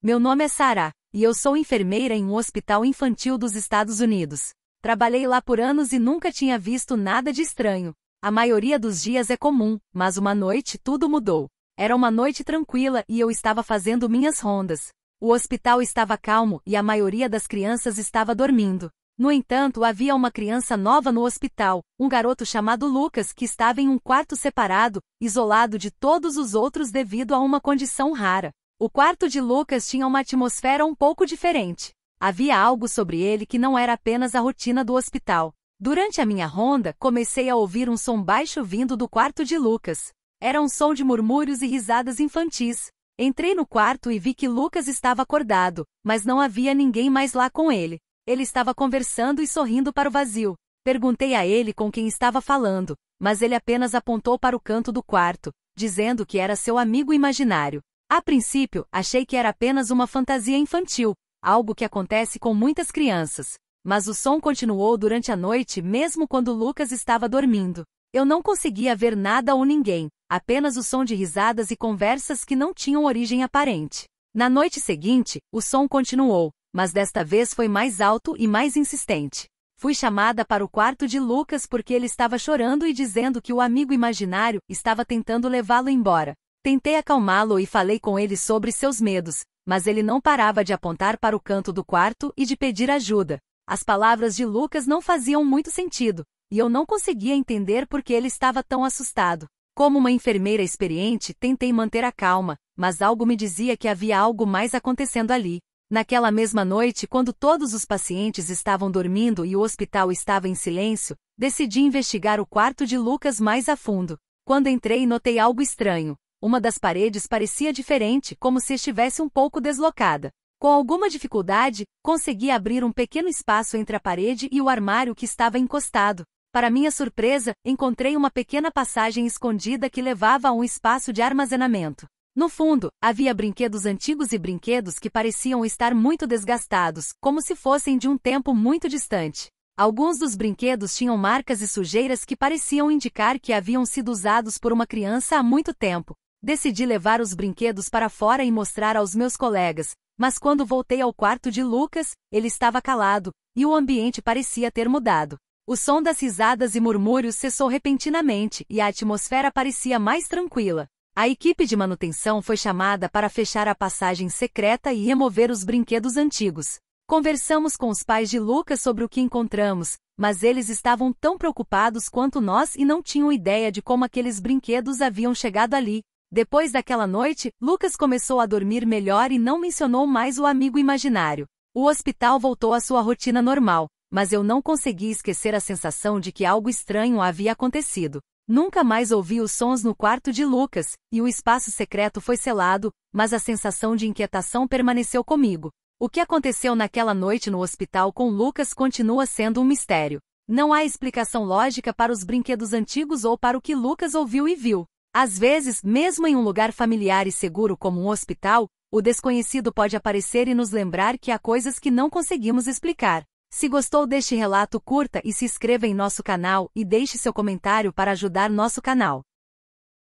Meu nome é Sarah, e eu sou enfermeira em um hospital infantil dos Estados Unidos. Trabalhei lá por anos e nunca tinha visto nada de estranho. A maioria dos dias é comum, mas uma noite tudo mudou. Era uma noite tranquila e eu estava fazendo minhas rondas. O hospital estava calmo e a maioria das crianças estava dormindo. No entanto, havia uma criança nova no hospital, um garoto chamado Lucas que estava em um quarto separado, isolado de todos os outros devido a uma condição rara. O quarto de Lucas tinha uma atmosfera um pouco diferente. Havia algo sobre ele que não era apenas a rotina do hospital. Durante a minha ronda, comecei a ouvir um som baixo vindo do quarto de Lucas. Era um som de murmúrios e risadas infantis. Entrei no quarto e vi que Lucas estava acordado, mas não havia ninguém mais lá com ele. Ele estava conversando e sorrindo para o vazio. Perguntei a ele com quem estava falando, mas ele apenas apontou para o canto do quarto, dizendo que era seu amigo imaginário. A princípio, achei que era apenas uma fantasia infantil, algo que acontece com muitas crianças. Mas o som continuou durante a noite mesmo quando Lucas estava dormindo. Eu não conseguia ver nada ou ninguém, apenas o som de risadas e conversas que não tinham origem aparente. Na noite seguinte, o som continuou, mas desta vez foi mais alto e mais insistente. Fui chamada para o quarto de Lucas porque ele estava chorando e dizendo que o amigo imaginário estava tentando levá-lo embora. Tentei acalmá-lo e falei com ele sobre seus medos, mas ele não parava de apontar para o canto do quarto e de pedir ajuda. As palavras de Lucas não faziam muito sentido, e eu não conseguia entender por que ele estava tão assustado. Como uma enfermeira experiente, tentei manter a calma, mas algo me dizia que havia algo mais acontecendo ali. Naquela mesma noite, quando todos os pacientes estavam dormindo e o hospital estava em silêncio, decidi investigar o quarto de Lucas mais a fundo. Quando entrei, notei algo estranho. Uma das paredes parecia diferente, como se estivesse um pouco deslocada. Com alguma dificuldade, consegui abrir um pequeno espaço entre a parede e o armário que estava encostado. Para minha surpresa, encontrei uma pequena passagem escondida que levava a um espaço de armazenamento. No fundo, havia brinquedos antigos e brinquedos que pareciam estar muito desgastados, como se fossem de um tempo muito distante. Alguns dos brinquedos tinham marcas e sujeiras que pareciam indicar que haviam sido usados por uma criança há muito tempo. Decidi levar os brinquedos para fora e mostrar aos meus colegas, mas quando voltei ao quarto de Lucas, ele estava calado, e o ambiente parecia ter mudado. O som das risadas e murmúrios cessou repentinamente e a atmosfera parecia mais tranquila. A equipe de manutenção foi chamada para fechar a passagem secreta e remover os brinquedos antigos. Conversamos com os pais de Lucas sobre o que encontramos, mas eles estavam tão preocupados quanto nós e não tinham ideia de como aqueles brinquedos haviam chegado ali. Depois daquela noite, Lucas começou a dormir melhor e não mencionou mais o amigo imaginário. O hospital voltou à sua rotina normal, mas eu não consegui esquecer a sensação de que algo estranho havia acontecido. Nunca mais ouvi os sons no quarto de Lucas, e o espaço secreto foi selado, mas a sensação de inquietação permaneceu comigo. O que aconteceu naquela noite no hospital com Lucas continua sendo um mistério. Não há explicação lógica para os brinquedos antigos ou para o que Lucas ouviu e viu. Às vezes, mesmo em um lugar familiar e seguro como um hospital, o desconhecido pode aparecer e nos lembrar que há coisas que não conseguimos explicar. Se gostou deste relato, curta e se inscreva em nosso canal e deixe seu comentário para ajudar nosso canal.